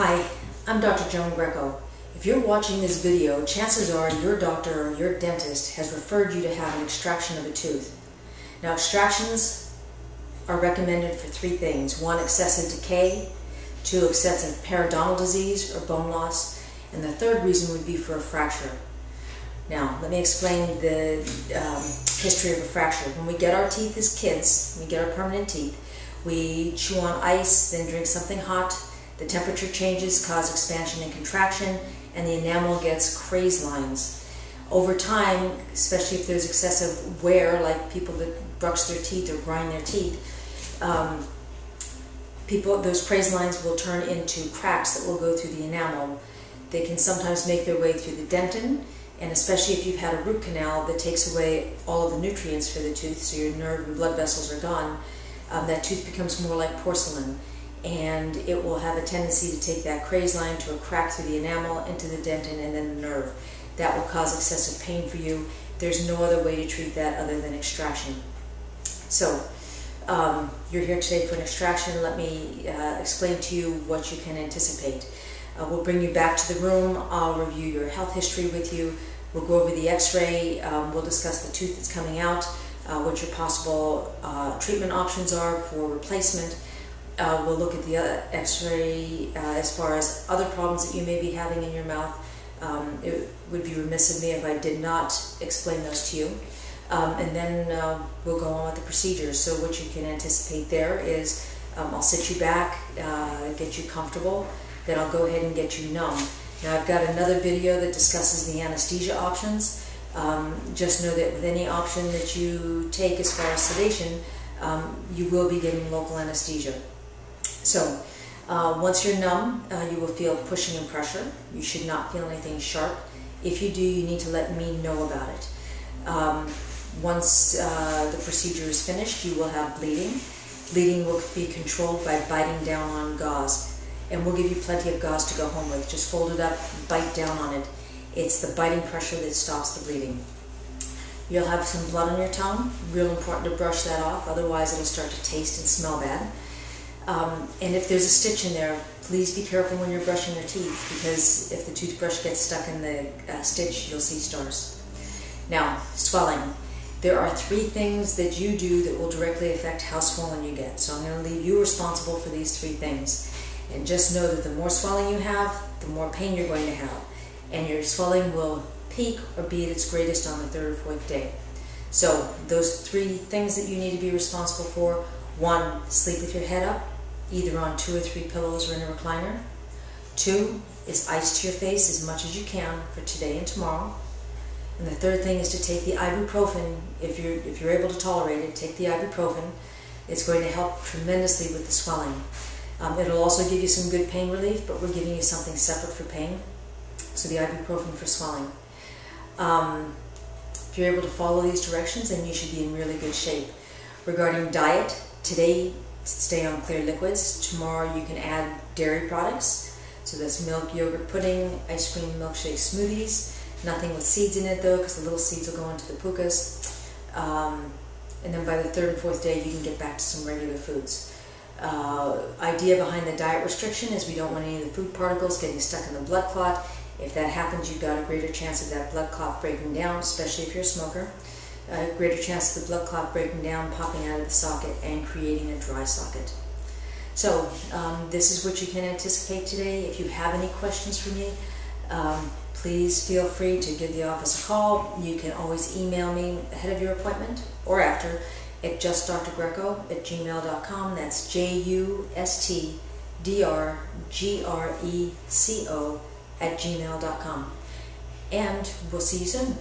Hi, I'm Dr. Joan Greco. If you're watching this video, chances are your doctor or your dentist has referred you to have an extraction of a tooth. Now extractions are recommended for three things. One, excessive decay. Two, excessive periodontal disease or bone loss. And the third reason would be for a fracture. Now, let me explain the um, history of a fracture. When we get our teeth as kids, we get our permanent teeth, we chew on ice, then drink something hot, the temperature changes, cause expansion and contraction, and the enamel gets craze lines. Over time, especially if there's excessive wear, like people that brush their teeth or grind their teeth, um, people those craze lines will turn into cracks that will go through the enamel. They can sometimes make their way through the dentin, and especially if you've had a root canal that takes away all of the nutrients for the tooth, so your nerve and blood vessels are gone, um, that tooth becomes more like porcelain and it will have a tendency to take that craze line to a crack through the enamel into the dentin and then the nerve. That will cause excessive pain for you. There's no other way to treat that other than extraction. So, um, you're here today for an extraction. Let me uh, explain to you what you can anticipate. Uh, we'll bring you back to the room. I'll review your health history with you. We'll go over the x-ray. Um, we'll discuss the tooth that's coming out, uh, what your possible uh, treatment options are for replacement, uh, we'll look at the x-ray uh, as far as other problems that you may be having in your mouth. Um, it would be remiss of me if I did not explain those to you. Um, and then uh, we'll go on with the procedures. So what you can anticipate there is um, I'll sit you back, uh, get you comfortable, then I'll go ahead and get you numb. Now I've got another video that discusses the anesthesia options. Um, just know that with any option that you take as far as sedation, um, you will be getting local anesthesia. So uh, once you're numb, uh, you will feel pushing and pressure. You should not feel anything sharp. If you do, you need to let me know about it. Um, once uh, the procedure is finished, you will have bleeding. Bleeding will be controlled by biting down on gauze. And we'll give you plenty of gauze to go home with. Just fold it up, bite down on it. It's the biting pressure that stops the bleeding. You'll have some blood on your tongue. Real important to brush that off, otherwise it'll start to taste and smell bad. Um, and if there's a stitch in there, please be careful when you're brushing your teeth because if the toothbrush gets stuck in the uh, stitch, you'll see stars. Now, swelling. There are three things that you do that will directly affect how swollen you get. So I'm going to leave you responsible for these three things. And just know that the more swelling you have, the more pain you're going to have. And your swelling will peak or be at its greatest on the third or fourth day. So those three things that you need to be responsible for. One, sleep with your head up either on two or three pillows or in a recliner. Two is ice to your face as much as you can for today and tomorrow. And the third thing is to take the ibuprofen if you're if you're able to tolerate it. Take the ibuprofen. It's going to help tremendously with the swelling. Um, it'll also give you some good pain relief, but we're giving you something separate for pain. So the ibuprofen for swelling. Um, if you're able to follow these directions, then you should be in really good shape. Regarding diet, today stay on clear liquids. Tomorrow you can add dairy products. So that's milk, yogurt, pudding, ice cream, milkshake, smoothies. Nothing with seeds in it though, because the little seeds will go into the pukas. Um, and then by the third and fourth day, you can get back to some regular foods. Uh, idea behind the diet restriction is we don't want any of the food particles getting stuck in the blood clot. If that happens, you've got a greater chance of that blood clot breaking down, especially if you're a smoker a greater chance of the blood clot breaking down, popping out of the socket, and creating a dry socket. So um, this is what you can anticipate today. If you have any questions for me, um, please feel free to give the office a call. You can always email me ahead of your appointment or after at justdrgreco at gmail.com. That's J-U-S-T-D-R-G-R-E-C-O at gmail.com. And we'll see you soon.